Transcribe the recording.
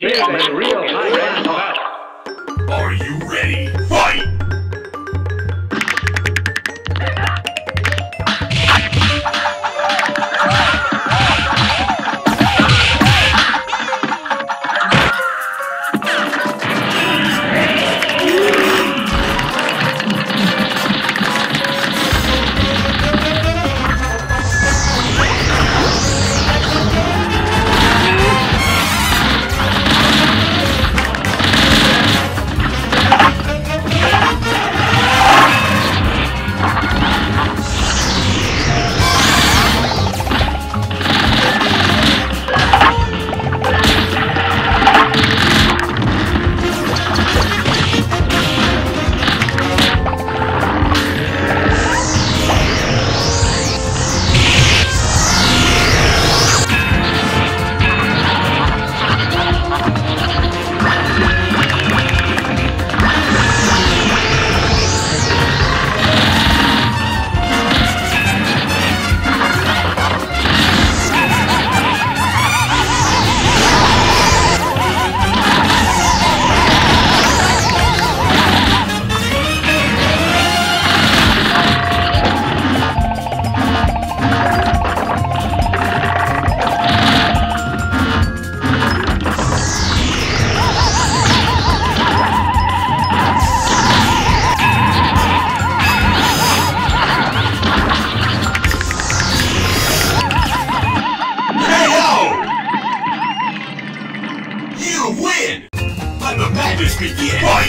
Give a real high battle. Are you ready? まい